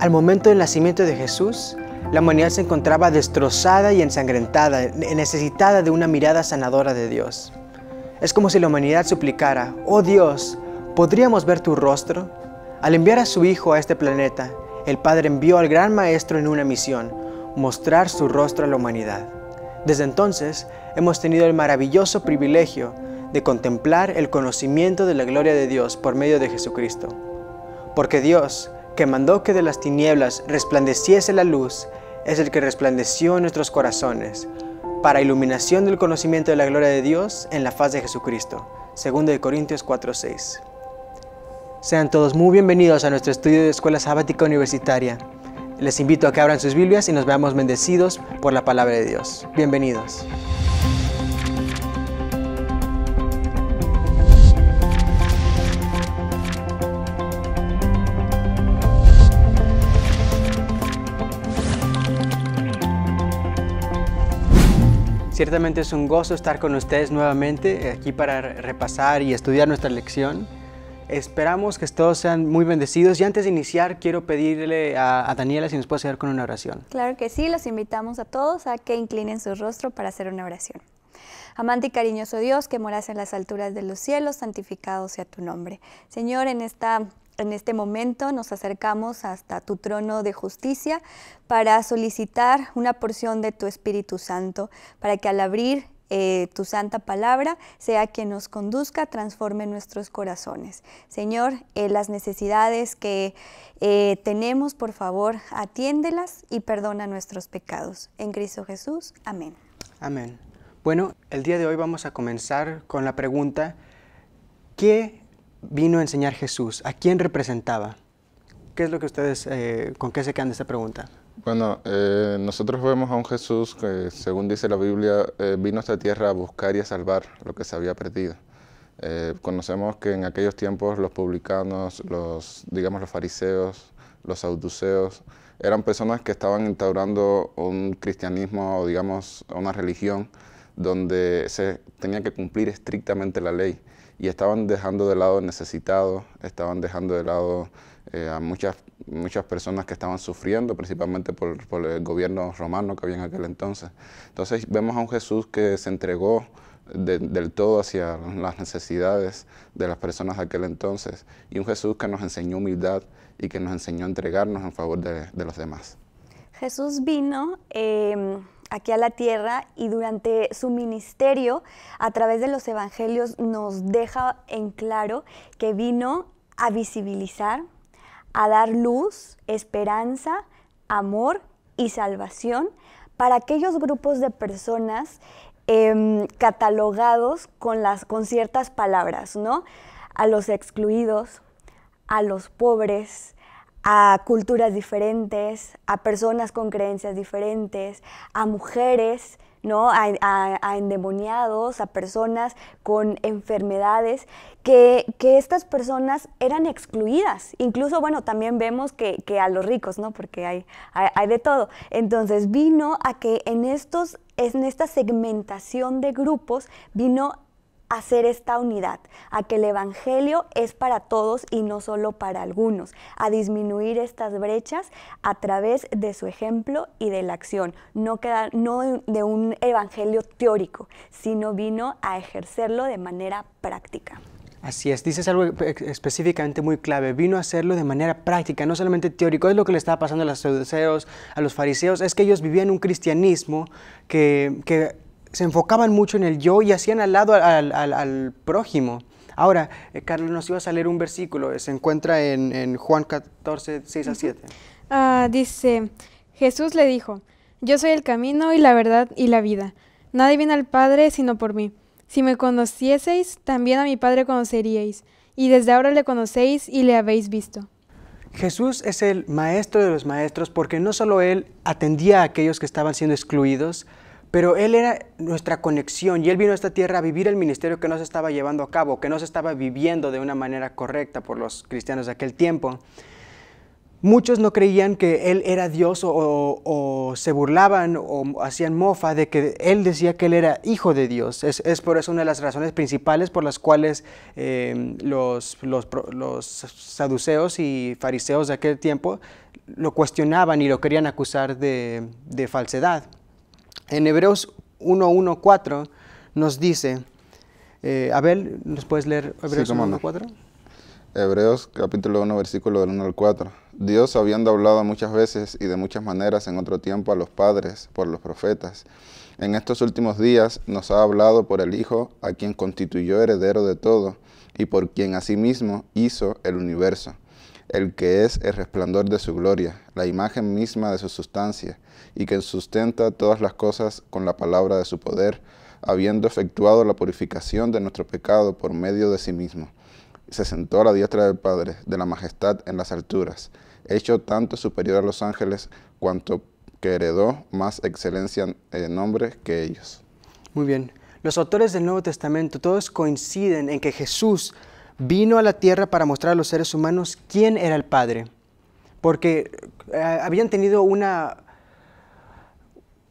Al momento del nacimiento de Jesús, la humanidad se encontraba destrozada y ensangrentada, necesitada de una mirada sanadora de Dios. Es como si la humanidad suplicara, oh Dios, ¿podríamos ver tu rostro? Al enviar a su Hijo a este planeta, el Padre envió al gran Maestro en una misión, mostrar su rostro a la humanidad. Desde entonces, hemos tenido el maravilloso privilegio de contemplar el conocimiento de la gloria de Dios por medio de Jesucristo. Porque Dios, que mandó que de las tinieblas resplandeciese la luz, es el que resplandeció en nuestros corazones, para iluminación del conocimiento de la gloria de Dios en la faz de Jesucristo. 2 Corintios 4:6. Sean todos muy bienvenidos a nuestro estudio de Escuela Sabática Universitaria. Les invito a que abran sus Biblias y nos veamos bendecidos por la palabra de Dios. Bienvenidos. Ciertamente es un gozo estar con ustedes nuevamente aquí para repasar y estudiar nuestra lección. Esperamos que todos sean muy bendecidos y antes de iniciar quiero pedirle a, Daniela si nos puede ayudar con una oración. Claro que sí, los invitamos a todos a que inclinen su rostro para hacer una oración. Amante y cariñoso Dios, que moras en las alturas de los cielos, santificado sea tu nombre. Señor, en esta en este momento nos acercamos hasta tu trono de justicia para solicitar una porción de tu Espíritu Santo, para que al abrir eh, tu santa palabra sea quien nos conduzca, transforme nuestros corazones. Señor, eh, las necesidades que eh, tenemos, por favor, atiéndelas y perdona nuestros pecados. En Cristo Jesús, amén. Amén. Bueno, el día de hoy vamos a comenzar con la pregunta, ¿qué vino a enseñar Jesús? ¿A quién representaba? ¿Qué es lo que ustedes, eh, con qué se quedan de esta pregunta? Bueno, eh, nosotros vemos a un Jesús que, según dice la Biblia, eh, vino a esta tierra a buscar y a salvar lo que se había perdido. conocemos que en aquellos tiempos los publicanos, los, digamos, los fariseos, los saduceos, eran personas que estaban instaurando un cristianismo o, digamos, una religión donde se tenía que cumplir estrictamente la ley y estaban dejando de lado necesitados, estaban dejando de lado eh, a muchas, muchas personas que estaban sufriendo, principalmente por, el gobierno romano que había en aquel entonces. Entonces vemos a un Jesús que se entregó del todo hacia las necesidades de las personas de aquel entonces y un Jesús que nos enseñó humildad y que nos enseñó a entregarnos en favor de, de los demás. Jesús vino... Eh aquí a la tierra y durante su ministerio a través de los evangelios nos deja en claro que vino a visibilizar, a dar luz, esperanza, amor y salvación para aquellos grupos de personas em, catalogados con, las, con ciertas palabras, ¿no? A los excluidos, a los pobres, a culturas diferentes, a personas con creencias diferentes, a mujeres, ¿no? A, endemoniados, a personas con enfermedades, que, estas personas eran excluidas. Incluso, bueno, también vemos que, a los ricos, ¿no? Porque hay, hay, de todo. Entonces vino a que en, estos, en esta segmentación de grupos vino hacer esta unidad, a que el Evangelio es para todos y no solo para algunos, a disminuir estas brechas a través de su ejemplo y de la acción, no, quedar, no de un Evangelio teórico, sino vino a ejercerlo de manera práctica. Así es, dices algo específicamente muy clave, vino a hacerlo de manera práctica, no solamente teórico, es lo que le estaba pasando a los saduceos, a los fariseos, es que ellos vivían un cristianismo que, que se enfocaban mucho en el yo y hacían al lado al, prójimo. Ahora, eh, Carlos, nos ibas a leer un versículo, se encuentra en, Juan 14, 6 a 7. Ah, dice, Jesús le dijo, yo soy el camino y la verdad y la vida. Nadie viene al Padre sino por mí. Si me conocieseis, también a mi Padre conoceríais, y desde ahora le conocéis y le habéis visto. Jesús es el maestro de los maestros porque no solo Él atendía a aquellos que estaban siendo excluidos, pero Él era nuestra conexión y Él vino a esta tierra a vivir el ministerio que no se estaba llevando a cabo, que no se estaba viviendo de una manera correcta por los cristianos de aquel tiempo. Muchos no creían que él era Dios o, se burlaban o hacían mofa de que él decía que él era hijo de Dios. Es, por eso una de las razones principales por las cuales eh, los, saduceos y fariseos de aquel tiempo lo cuestionaban y lo querían acusar de falsedad. En Hebreos 1.1.4 nos dice, eh, Abel, ¿nos puedes leer Hebreos Sí, cómo no. 1.1.4? Hebreos capítulo 1, versículo del 1 al 4. Dios, habiendo hablado muchas veces y de muchas maneras en otro tiempo a los padres por los profetas, en estos últimos días nos ha hablado por el Hijo, a quien constituyó heredero de todo, y por quien asimismo hizo el universo, el que es el resplandor de su gloria, la imagen misma de su sustancia, y que sustenta todas las cosas con la palabra de su poder, habiendo efectuado la purificación de nuestro pecado por medio de sí mismo se sentó a la diestra del Padre, de la majestad en las alturas, hecho tanto superior a los ángeles, cuanto que heredó más excelencia en nombre que ellos. Muy bien. Los autores del Nuevo Testamento todos coinciden en que Jesús vino a la tierra para mostrar a los seres humanos quién era el Padre. Porque eh, habían tenido una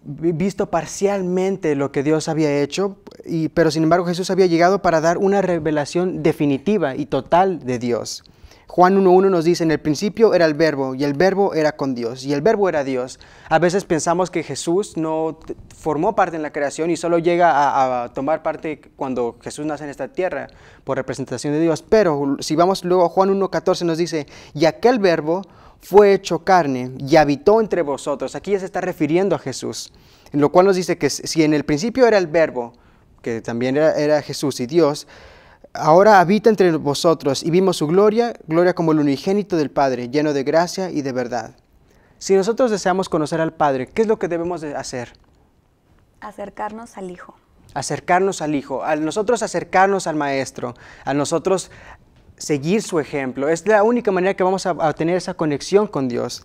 vi- visto parcialmente lo que Dios había hecho, y, pero sin embargo Jesús había llegado para dar una revelación definitiva y total de Dios. Juan 1.1 nos dice, en el principio era el verbo y el verbo era con Dios y el verbo era Dios. A veces pensamos que Jesús no formó parte en la creación y solo llega a, tomar parte cuando Jesús nace en esta tierra por representación de Dios. Pero si vamos luego a Juan 1.14 nos dice, y aquel verbo fue hecho carne y habitó entre vosotros. Aquí ya se está refiriendo a Jesús, en lo cual nos dice que si en el principio era el verbo, que también era Jesús y Dios, ahora habita entre vosotros y vimos su gloria, gloria como el unigénito del Padre, lleno de gracia y de verdad. Si nosotros deseamos conocer al Padre, ¿qué es lo que debemos de hacer? Acercarnos al Hijo. acercarnos al Hijo, a nosotros acercarnos al Maestro, a nosotros seguir su ejemplo. Es la única manera que vamos a, a tener esa conexión con Dios.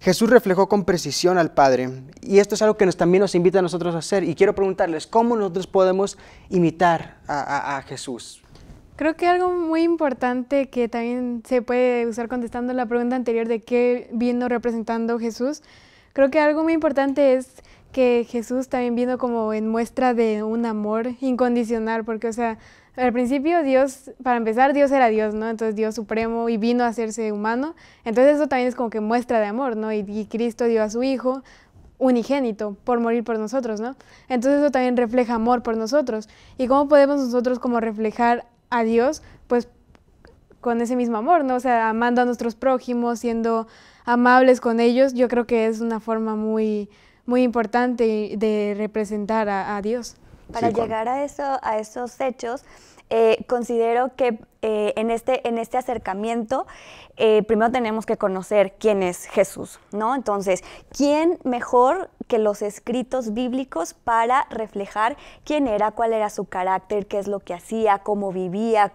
Jesús reflejó con precisión al Padre y esto es algo que nos, también nos invita a nosotros a hacer. Y quiero preguntarles, ¿cómo nosotros podemos imitar a, a- a Jesús? Creo que algo muy importante que también se puede usar contestando la pregunta anterior de qué vino representando Jesús, creo que algo muy importante es que Jesús también vino como en muestra de un amor incondicional, porque o sea, al principio Dios, para empezar, Dios era Dios, ¿no? Entonces Dios supremo y vino a hacerse humano, entonces eso también es como que muestra de amor, ¿no? Y, y Cristo dio a su Hijo unigénito por morir por nosotros, ¿no? Entonces eso también refleja amor por nosotros. ¿Y cómo podemos nosotros como reflejar a Dios? Pues con ese mismo amor, ¿no? O sea, amando a nuestros prójimos, siendo amables con ellos, yo creo que es una forma muy, muy importante de representar a, a Dios. Para Sí, llegar a, eso, a esos hechos, eh, considero que eh, en, este, en este acercamiento, eh, primero tenemos que conocer quién es Jesús, ¿no? Entonces, ¿quién mejor los escritos bíblicos para reflejar quién era, cuál era su carácter, qué es lo que hacía, cómo vivía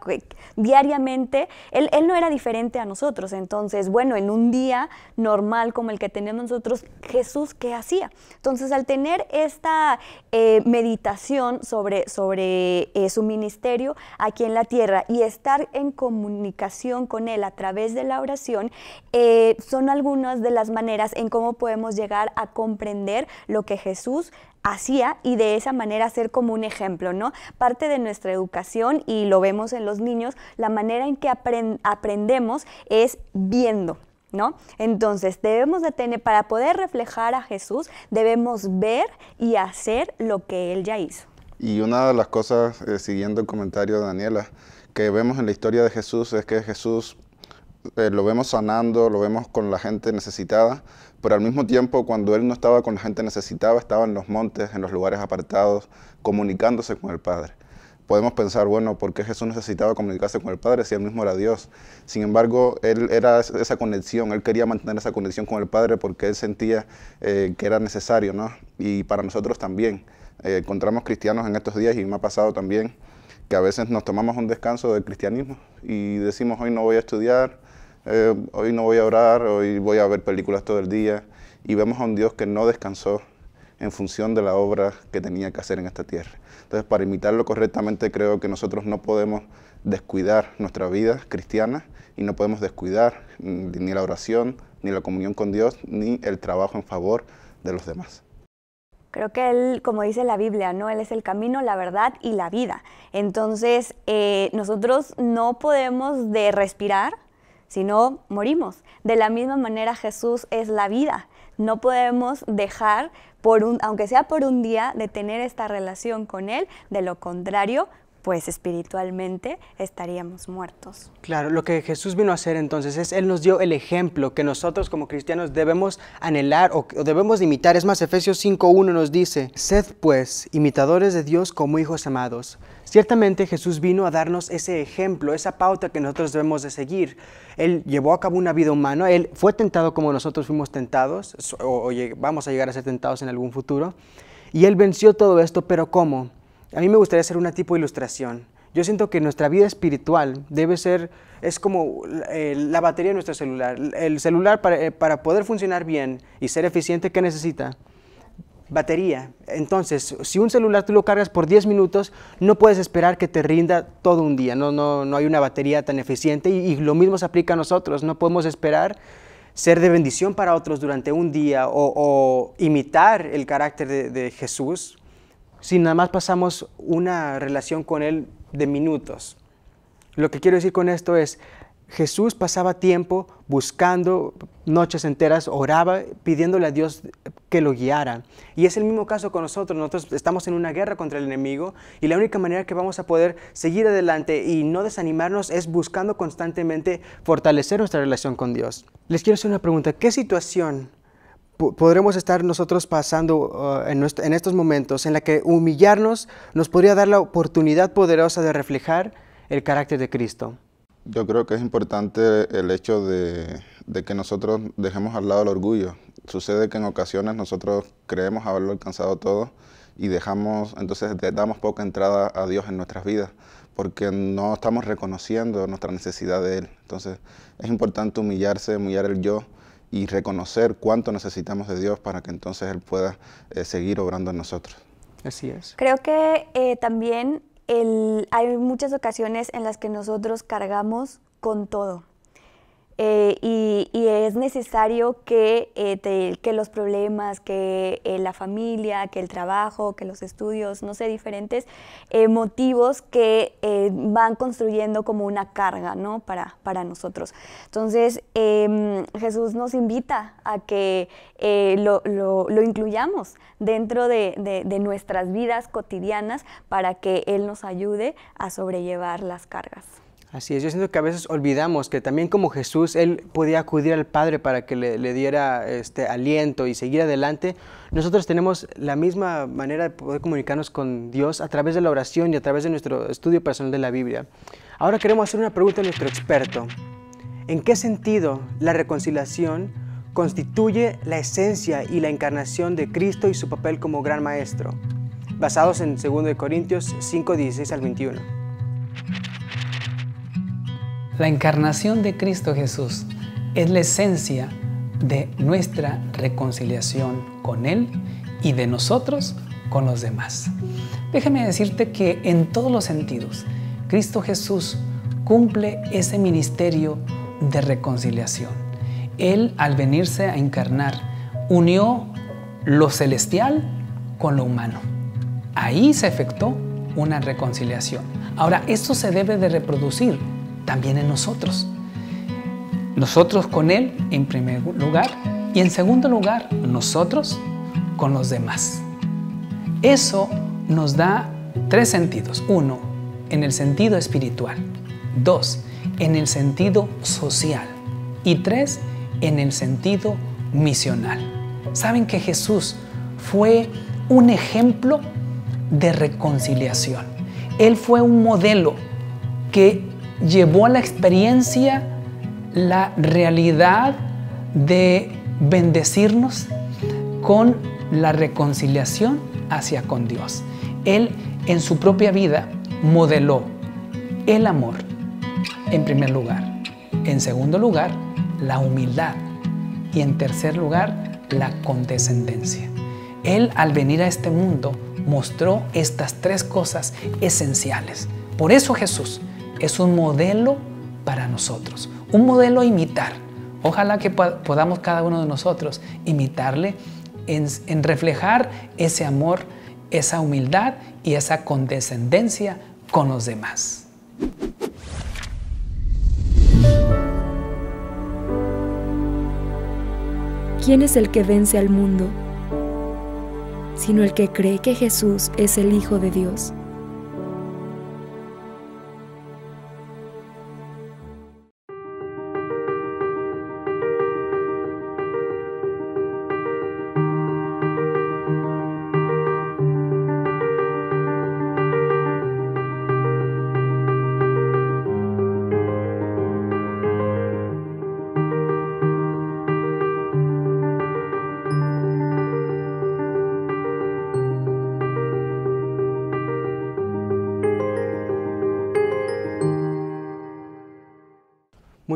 diariamente? Él, él no era diferente a nosotros, entonces, bueno, en un día normal como el que tenemos nosotros, Jesús, ¿qué hacía? Entonces, al tener esta eh, meditación sobre, sobre eh, su ministerio aquí en la tierra y estar en comunicación con Él a través de la oración, eh, son algunas de las maneras en cómo podemos llegar a comprender lo que Jesús hacía y de esa manera ser como un ejemplo, ¿no? Parte de nuestra educación, y lo vemos en los niños, la manera en que apren- aprendemos es viendo. ¿No? Entonces, debemos de tener, para poder reflejar a Jesús, debemos ver y hacer lo que Él ya hizo. Y una de las cosas, eh, siguiendo el comentario de Daniela, que vemos en la historia de Jesús es que Jesús eh, lo vemos sanando, lo vemos con la gente necesitada, pero al mismo tiempo cuando él no estaba con la gente necesitada, estaba en los montes, en los lugares apartados, comunicándose con el Padre. Podemos pensar, bueno, ¿por qué Jesús necesitaba comunicarse con el Padre si él mismo era Dios? Sin embargo, él era es- esa conexión, él quería mantener esa conexión con el Padre porque él sentía eh, que era necesario, ¿no? Y para nosotros también. Eh, encontramos cristianos en estos días y me ha pasado también que a veces nos tomamos un descanso del cristianismo y decimos hoy no voy a estudiar, eh, hoy no voy a orar, hoy voy a ver películas todo el día y vemos a un Dios que no descansó en función de la obra que tenía que hacer en esta tierra. Entonces, para imitarlo correctamente, creo que nosotros no podemos descuidar nuestra vida cristiana y no podemos descuidar ni la oración, ni la comunión con Dios, ni el trabajo en favor de los demás. Creo que Él, como dice la Biblia, ¿no? Él es el camino, la verdad y la vida. Entonces, eh, nosotros no podemos de respirar, sino morimos. De la misma manera, Jesús es la vida. No podemos dejar, aunque sea por un día, de tener esta relación con Él. De lo contrario, pues espiritualmente estaríamos muertos. Claro, lo que Jesús vino a hacer entonces es, Él nos dio el ejemplo que nosotros como cristianos debemos anhelar o, debemos imitar. Es más, Efesios 5.1 nos dice, sed pues imitadores de Dios como hijos amados. Ciertamente Jesús vino a darnos ese ejemplo, esa pauta que nosotros debemos de seguir. Él llevó a cabo una vida humana, Él fue tentado como nosotros fuimos tentados, o, o vamos a llegar a ser tentados en algún futuro, y Él venció todo esto, pero ¿cómo? A mí me gustaría hacer una tipo de ilustración. Yo siento que nuestra vida espiritual debe ser, es como eh, la batería de nuestro celular. El celular para, eh, para poder funcionar bien y ser eficiente, ¿qué necesita? Batería. Entonces, si un celular tú lo cargas por 10 minutos, no puedes esperar que te rinda todo un día. No, no, no hay una batería tan eficiente y, lo mismo se aplica a nosotros. No podemos esperar ser de bendición para otros durante un día o, imitar el carácter de, de Jesús si nada más pasamos una relación con Él de minutos. Lo que quiero decir con esto es, Jesús pasaba tiempo buscando noches enteras, oraba, pidiéndole a Dios que lo guiara. Y es el mismo caso con nosotros. Nosotros estamos en una guerra contra el enemigo y la única manera que vamos a poder seguir adelante y no desanimarnos es buscando constantemente fortalecer nuestra relación con Dios. Les quiero hacer una pregunta. ¿Qué situación podremos estar nosotros pasando uh, en, en, estos momentos en la que humillarnos nos podría dar la oportunidad poderosa de reflejar el carácter de Cristo. Yo creo que es importante el hecho de, de, que nosotros dejemos al lado el orgullo. Sucede que en ocasiones nosotros creemos haberlo alcanzado todo y dejamos, entonces damos poca entrada a Dios en nuestras vidas porque no estamos reconociendo nuestra necesidad de Él. Entonces es importante humillarse, humillar el yo y reconocer cuánto necesitamos de Dios para que entonces Él pueda eh, seguir obrando en nosotros. Así es. Creo que eh, también hay muchas ocasiones en las que nosotros cargamos con todo. Eh, y, es necesario que, eh, los problemas, que eh, la familia, que el trabajo, que los estudios, no sé, diferentes motivos que van construyendo como una carga ¿no? para, para nosotros. Entonces, em, Jesús nos invita a que lo, lo, incluyamos dentro de, de, de nuestras vidas cotidianas para que Él nos ayude a sobrellevar las cargas. Así es, yo siento que a veces olvidamos que también como Jesús, Él podía acudir al Padre para que le, diera este aliento y seguir adelante. Nosotros tenemos la misma manera de poder comunicarnos con Dios a través de la oración y a través de nuestro estudio personal de la Biblia. Ahora queremos hacer una pregunta a nuestro experto. ¿En qué sentido la reconciliación constituye la esencia y la encarnación de Cristo y su papel como gran maestro? Basados en 2 Corintios 5, 16 al 21. La encarnación de Cristo Jesús es la esencia de nuestra reconciliación con Él y de nosotros con los demás. Déjame decirte que en todos los sentidos, Cristo Jesús cumple ese ministerio de reconciliación. Él, al venirse a encarnar, unió lo celestial con lo humano. Ahí se efectuó una reconciliación. Ahora, esto se debe de reproducir también en nosotros. Nosotros con Él en primer lugar y en segundo lugar nosotros con los demás. Eso nos da tres sentidos. Uno, en el sentido espiritual. Dos, en el sentido social. Y tres, en el sentido misional. Saben que Jesús fue un ejemplo de reconciliación. Él fue un modelo que llevó a la experiencia la realidad de bendecirnos con la reconciliación hacia con Dios. Él en su propia vida modeló el amor en primer lugar, en segundo lugar la humildad y en tercer lugar la condescendencia. Él al venir a este mundo mostró estas tres cosas esenciales. Por eso Jesús es un modelo para nosotros, un modelo a imitar. Ojalá que podamos cada uno de nosotros imitarle en, en reflejar ese amor, esa humildad y esa condescendencia con los demás. ¿Quién es el que vence al mundo? Sino el que cree que Jesús es el Hijo de Dios.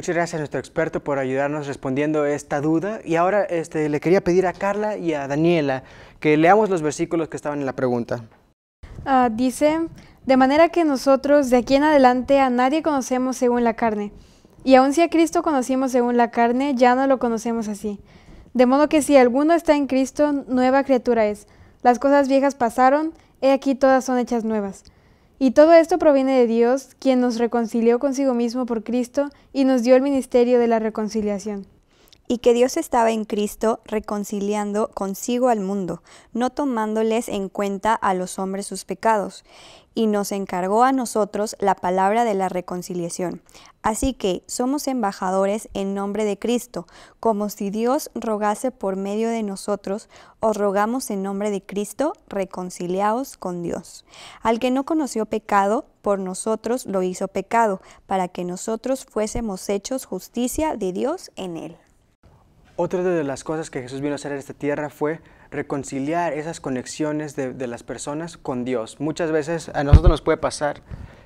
Muchas gracias a nuestro experto por ayudarnos respondiendo esta duda. Y ahora este, le quería pedir a Carla y a Daniela que leamos los versículos que estaban en la pregunta. Ah, dice, de manera que nosotros de aquí en adelante a nadie conocemos según la carne. Y aun si a Cristo conocimos según la carne, ya no lo conocemos así. De modo que si alguno está en Cristo, nueva criatura es. Las cosas viejas pasaron, he aquí todas son hechas nuevas. Y todo esto proviene de Dios, quien nos reconcilió consigo mismo por Cristo y nos dio el ministerio de la reconciliación. Y que Dios estaba en Cristo reconciliando consigo al mundo, no tomándoles en cuenta a los hombres sus pecados, y nos encargó a nosotros la palabra de la reconciliación. Así que somos embajadores en nombre de Cristo, como si Dios rogase por medio de nosotros, os rogamos en nombre de Cristo, reconciliaos con Dios. Al que no conoció pecado, por nosotros lo hizo pecado, para que nosotros fuésemos hechos justicia de Dios en él. Otra de las cosas que Jesús vino a hacer en esta tierra fue reconciliar esas conexiones de, las personas con Dios. Muchas veces a nosotros nos puede pasar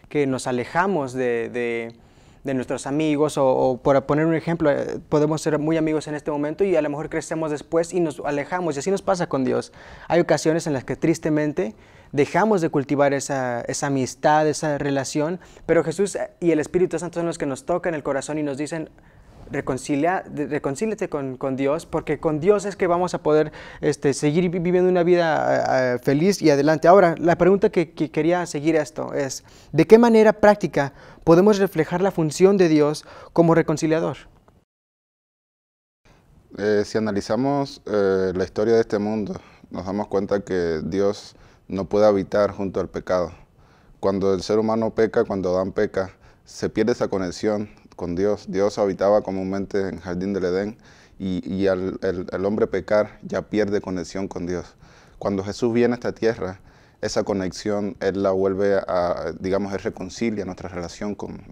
que nos alejamos de nuestros amigos o, por poner un ejemplo, eh, podemos ser muy amigos en este momento y a lo mejor crecemos después y nos alejamos y así nos pasa con Dios. Hay ocasiones en las que tristemente dejamos de cultivar esa, esa amistad, esa relación, pero Jesús y el Espíritu Santo son los que nos tocan el corazón y nos dicen, reconcilia, reconcíliate con, Dios, porque con Dios es que vamos a poder este, seguir viviendo una vida feliz y adelante. Ahora, la pregunta que, quería seguir esto es, ¿de qué manera práctica podemos reflejar la función de Dios como reconciliador? Eh, si analizamos eh, la historia de este mundo, nos damos cuenta que Dios no puede habitar junto al pecado. Cuando el ser humano peca, cuando Adán peca, se pierde esa conexión con Dios. Dios habitaba comúnmente en el jardín del Edén y, al el, hombre pecar ya pierde conexión con Dios. Cuando Jesús viene a esta tierra, esa conexión Él la vuelve a, digamos, reconcilia nuestra relación con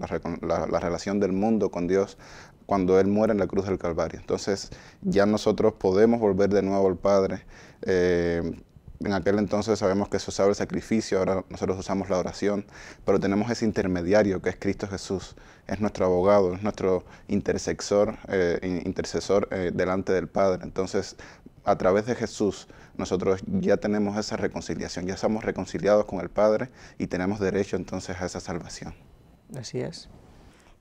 la, relación del mundo con Dios cuando Él muere en la cruz del Calvario. Entonces ya nosotros podemos volver de nuevo al Padre. Eh, en aquel entonces sabemos que se usaba el sacrificio, ahora nosotros usamos la oración, pero tenemos ese intermediario que es Cristo Jesús, es nuestro abogado, es nuestro intercesor, eh, intercesor eh, delante del Padre. Entonces, a través de Jesús, nosotros ya tenemos esa reconciliación, ya somos reconciliados con el Padre y tenemos derecho entonces a esa salvación. Así es.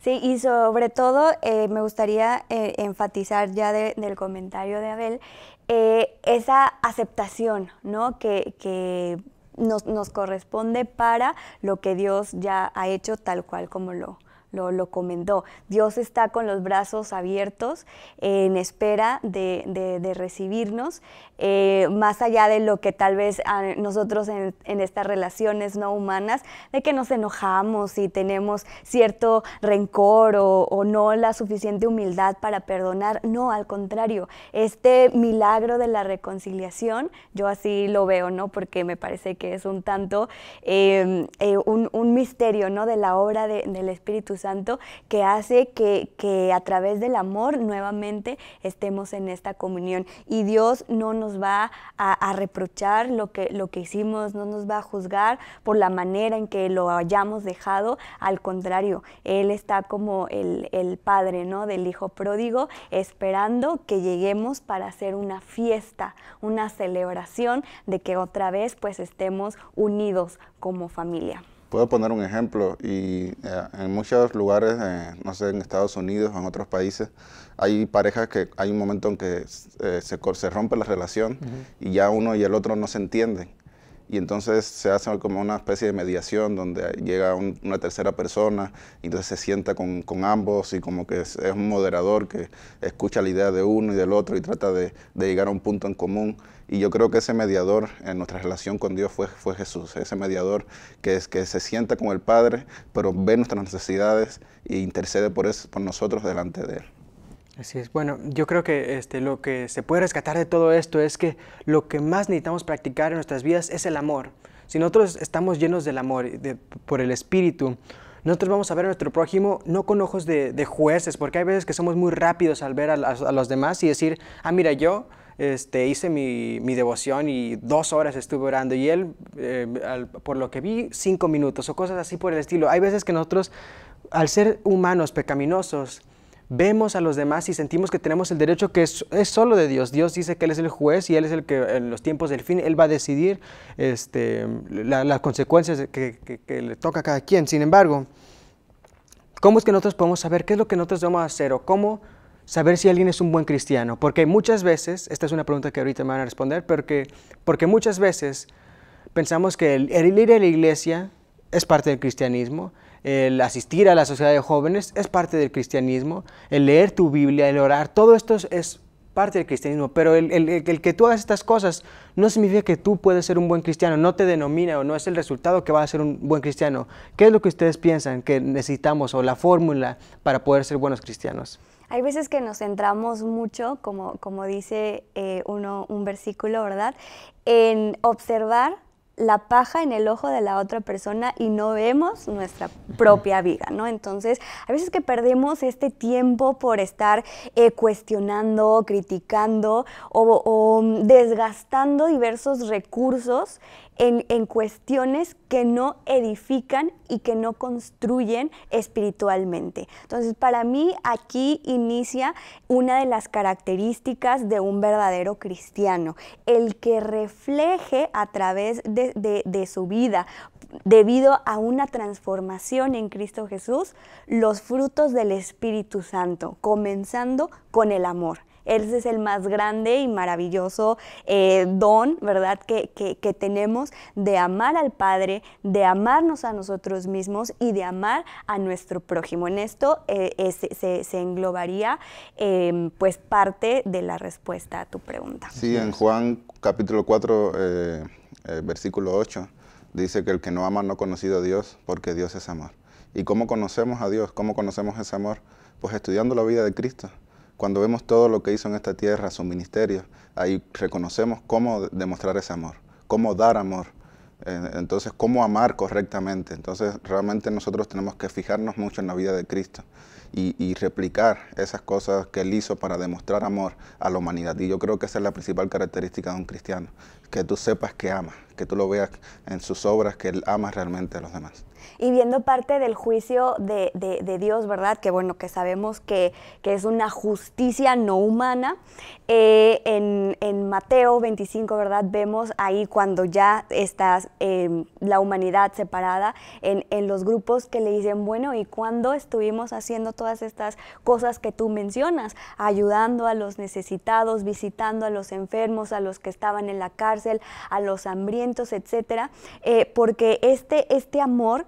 Sí, y sobre todo eh, me gustaría enfatizar ya del comentario de Abel eh, esa aceptación ¿no? que, nos, nos, corresponde para lo que Dios ya ha hecho tal cual como lo, lo, comentó. Dios está con los brazos abiertos en espera de, recibirnos, eh, más allá de lo que tal vez nosotros en, estas relaciones no humanas, de que nos enojamos y tenemos cierto rencor o, o no la suficiente humildad para perdonar. No, al contrario, este milagro de la reconciliación, yo así lo veo, ¿no? Porque me parece que es un tanto eh, eh, un, un, misterio, ¿no? De la obra del Espíritu Santo que hace que, a través del amor nuevamente estemos en esta comunión. Y Dios no nos va a, reprochar lo que, lo que hicimos, no nos va a juzgar por la manera en que lo hayamos dejado. Al contrario, Él está como el, el Padre ¿no? del Hijo pródigo, esperando que lleguemos para hacer una fiesta, una celebración de que otra vez pues estemos unidos como familia. Puedo poner un ejemplo y eh, en muchos lugares, eh, no sé, en Estados Unidos o en otros países, hay parejas que hay un momento en que eh, se, se, rompe la relación y ya uno y el otro no se entienden y entonces se hace como una especie de mediación donde llega una tercera persona y entonces se sienta con, con ambos y como que es, un moderador que escucha la idea de uno y del otro y trata de, de, llegar a un punto en común. Y yo creo que ese mediador en nuestra relación con Dios fue, fue Jesús, ese mediador que, es, que se sienta con el Padre, pero ve nuestras necesidades e intercede por, eso, por nosotros delante de Él. Así es. Bueno, yo creo que este, lo que se puede rescatar de todo esto es que lo que más necesitamos practicar en nuestras vidas es el amor. Si nosotros estamos llenos del amor por el Espíritu, nosotros vamos a ver a nuestro prójimo no con ojos de, jueces, porque hay veces que somos muy rápidos al ver a, los demás y decir, ah, mira, yo este, hice mi, devoción y dos horas estuve orando y él, eh, por lo que vi, cinco minutos o cosas así por el estilo. Hay veces que nosotros, al ser humanos pecaminosos, vemos a los demás y sentimos que tenemos el derecho que es, solo de Dios. Dios dice que Él es el juez y Él es el que en los tiempos del fin, Él va a decidir este, las consecuencias que, le toca a cada quien. Sin embargo, ¿cómo es que nosotros podemos saber qué es lo que nosotros debemos hacer o cómo saber si alguien es un buen cristiano? Porque muchas veces, esta es una pregunta que ahorita me van a responder, porque, porque muchas veces pensamos que el ir a la iglesia es parte del cristianismo, el asistir a la sociedad de jóvenes es parte del cristianismo, el leer tu Biblia, el orar, todo esto es, parte del cristianismo, pero el, el, que tú hagas estas cosas no significa que tú puedes ser un buen cristiano, no te denomina o no es el resultado que va a ser un buen cristiano. ¿Qué es lo que ustedes piensan que necesitamos o la fórmula para poder ser buenos cristianos? Hay veces que nos centramos mucho, como, como dice eh, uno, un versículo, ¿verdad?, en observar la paja en el ojo de la otra persona y no vemos nuestra propia vida, ¿no? Entonces, a veces que perdemos este tiempo por estar eh, cuestionando, criticando o, mm, desgastando diversos recursos en, cuestiones que no edifican y que no construyen espiritualmente. Entonces, para mí aquí inicia una de las características de un verdadero cristiano, el que refleje a través de su vida debido a una transformación en Cristo Jesús, los frutos del Espíritu Santo, comenzando con el amor. Ese es el más grande y maravilloso eh, don, ¿verdad?, que, tenemos de amar al Padre, de amarnos a nosotros mismos y de amar a nuestro prójimo. En esto eh, se, englobaría em, pues parte de la respuesta a tu pregunta. Sí, en Juan capítulo 4, eh, versículo 8, dice que el que no ama no ha conocido a Dios porque Dios es amor. ¿Y cómo conocemos a Dios? ¿Cómo conocemos ese amor? Pues estudiando la vida de Cristo. Cuando vemos todo lo que hizo en esta tierra, su ministerio, ahí reconocemos cómo demostrar ese amor, cómo dar amor. Eh, entonces, cómo amar correctamente. Entonces, realmente nosotros tenemos que fijarnos mucho en la vida de Cristo y, y, replicar esas cosas que Él hizo para demostrar amor a la humanidad. Y yo creo que esa es la principal característica de un cristiano, que tú sepas que ama, que tú lo veas en sus obras, que Él ama realmente a los demás y viendo parte del juicio de, de, Dios, ¿verdad? Que bueno, que sabemos que, que es una justicia no humana. Eh, en, en, Mateo 25, ¿verdad? Vemos ahí cuando ya está em, la humanidad separada en, en, los grupos que le dicen, bueno, ¿y cuándo estuvimos haciendo todas estas cosas que tú mencionas? Ayudando a los necesitados, visitando a los enfermos, a los que estaban en la cárcel, a los hambrientos, etcétera. Eh, porque este, este amor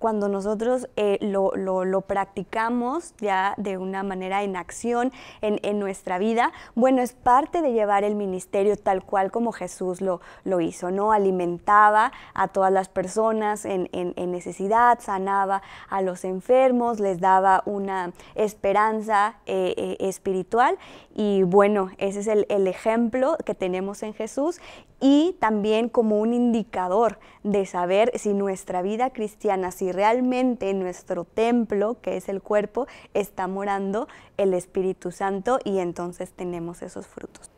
cuando nosotros eh, lo, lo, practicamos ya de una manera en acción en, en, nuestra vida, bueno, es parte de llevar el ministerio tal cual como Jesús lo, lo hizo, ¿no? Alimentaba a todas las personas en, en, necesidad, sanaba a los enfermos, les daba una esperanza eh, eh, espiritual y bueno, ese es el, el ejemplo que tenemos en Jesús y también como un indicador de saber si nuestra vida cristiana, si realmente en nuestro templo, que es el cuerpo, está morando el Espíritu Santo y entonces tenemos esos frutos.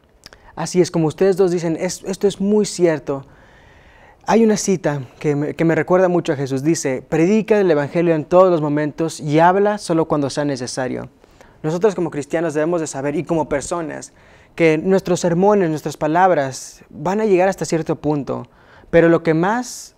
Así es, como ustedes dos dicen, esto es muy cierto. Hay una cita que que me, recuerda mucho a Jesús. Dice, predica el Evangelio en todos los momentos y habla solo cuando sea necesario. Nosotros como cristianos debemos de saber y como personas que nuestros sermones, nuestras palabras van a llegar hasta cierto punto, pero lo que más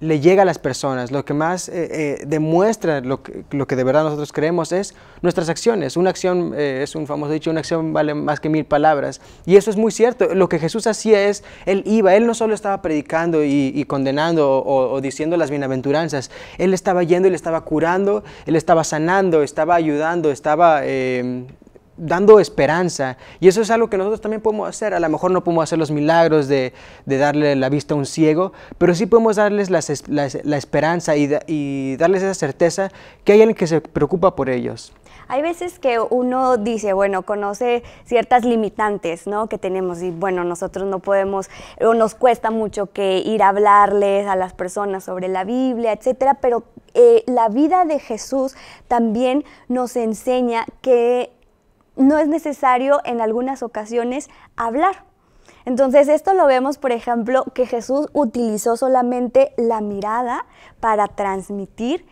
le llega a las personas, lo que más eh, eh, demuestra lo que, lo que, de verdad nosotros creemos es nuestras acciones. Una acción, eh, es un famoso dicho, una acción vale más que mil palabras. Y eso es muy cierto. Lo que Jesús hacía es, Él iba, Él no solo estaba predicando y, condenando o, o, diciendo las bienaventuranzas, Él estaba yendo le estaba curando, Él estaba sanando, estaba ayudando, estaba dando esperanza. Y eso es algo que nosotros también podemos hacer. A lo mejor no podemos hacer los milagros de, darle la vista a un ciego, pero sí podemos darles la, esperanza y, darles esa certeza que hay alguien que se preocupa por ellos. Hay veces que uno dice, bueno, conoce ciertas limitantes, ¿no? Que tenemos y bueno, nosotros no podemos o nos cuesta mucho que ir a hablarles a las personas sobre la Biblia, etcétera, pero eh, la vida de Jesús también nos enseña que no es necesario en algunas ocasiones hablar. Entonces esto lo vemos, por ejemplo, que Jesús utilizó solamente la mirada para transmitir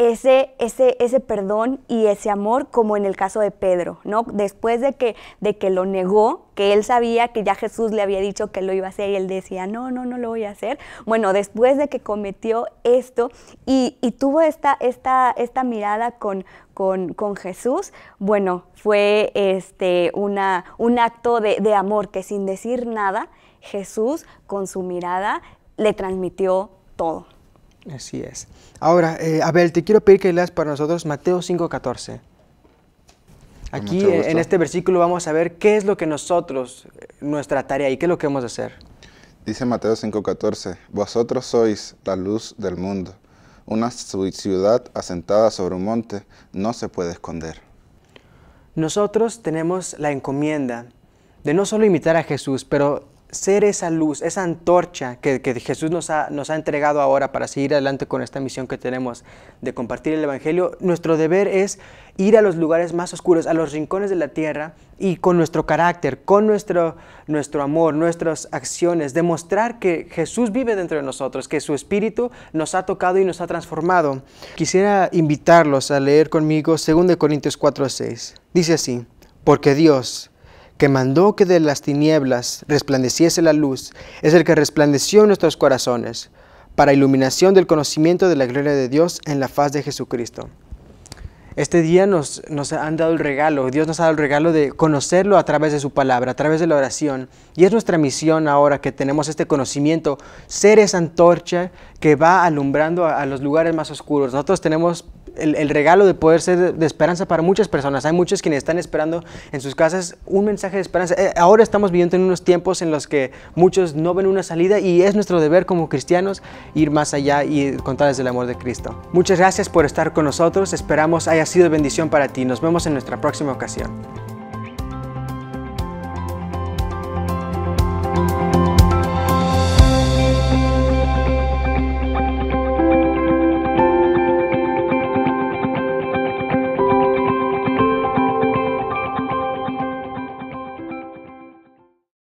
ese, ese, ese perdón y ese amor, como en el caso de Pedro, ¿no? Después de que, de que lo negó, que él sabía que ya Jesús le había dicho que lo iba a hacer y él decía, no, no, no lo voy a hacer. Bueno, después de que cometió esto y, tuvo esta, esta, esta mirada con, con, con, Jesús, bueno, fue este, una, un acto de, de amor que sin decir nada, Jesús con su mirada le transmitió todo. Así es. Ahora, eh, Abel, te quiero pedir que leas para nosotros Mateo 5.14. Aquí en este versículo vamos a ver qué es lo que nosotros, nuestra tarea y qué es lo que vamos a hacer. Dice Mateo 5:14, Vosotros sois la luz del mundo. Una ciudad asentada sobre un monte no se puede esconder. Nosotros tenemos la encomienda de no solo imitar a Jesús, pero ser esa luz, esa antorcha que, Jesús nos ha, nos ha, entregado ahora para seguir adelante con esta misión que tenemos de compartir el Evangelio, nuestro deber es ir a los lugares más oscuros, a los rincones de la tierra y con nuestro carácter, con nuestro, nuestro amor, nuestras acciones, demostrar que Jesús vive dentro de nosotros, que su Espíritu nos ha tocado y nos ha transformado. Quisiera invitarlos a leer conmigo 2 Corintios 4:6. Dice así, porque Dios, que mandó que de las tinieblas resplandeciese la luz, es el que resplandeció en nuestros corazones, para iluminación del conocimiento de la gloria de Dios en la faz de Jesucristo. Este día nos, han dado el regalo, Dios nos ha dado el regalo de conocerlo a través de su palabra, a través de la oración. Y es nuestra misión ahora que tenemos este conocimiento, ser esa antorcha que va alumbrando a los lugares más oscuros. Nosotros tenemos el, regalo de poder ser de, esperanza para muchas personas. Hay muchos quienes están esperando en sus casas un mensaje de esperanza. Eh, ahora estamos viviendo en unos tiempos en los que muchos no ven una salida y es nuestro deber como cristianos ir más allá y contarles el amor de Cristo. Muchas gracias por estar con nosotros. Esperamos haya sido bendición para ti. Nos vemos en nuestra próxima ocasión.